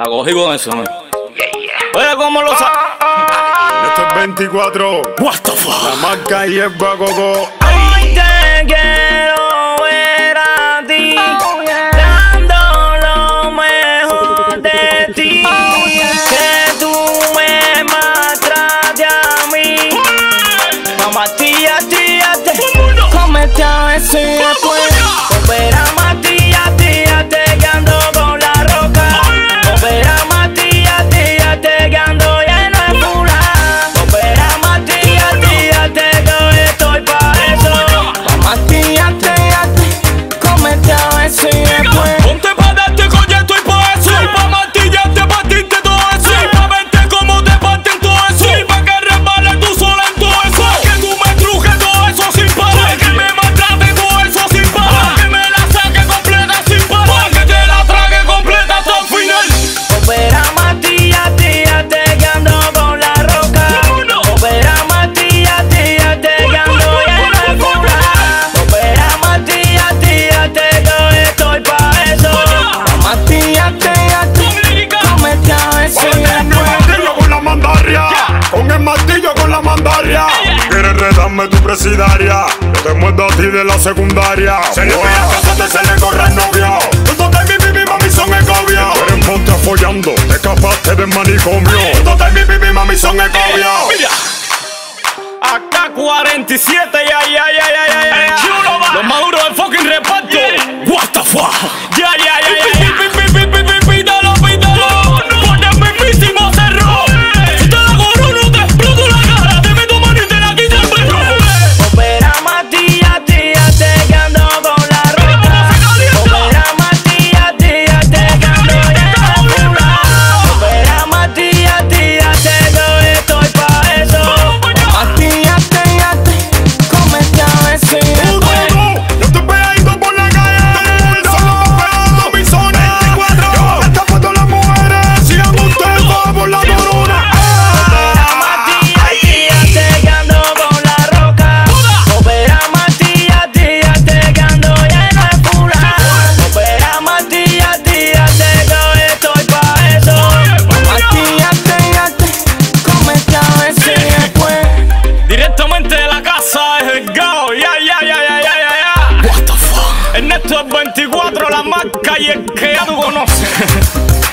La cogí con eso, ¿no? Oye, ¿cómo lo sabes? Esto es 24. What the fuck? La marca y es Bagogo. Hoy te quiero ver a ti. Dando lo mejor de ti. Que tú me maltrates a mí. Mamá, tía, tía, te. Cómete a ese después. presidaria. Yo te muerdo a ti de la secundaria. Se le pilla casate, se le corre el novio. Tú te mi, mi, mami son ecobios. Tú eres ponte follando, te escapaste del manicomio. Tú te mi, mi, mami son ecobios. Acá 47, ay, ay, ay, ay, ay. casa es el ya, ya, ya, ya, ya, ya, ya. What the fuck? En estos 24, la marca y el que ya tú conoces.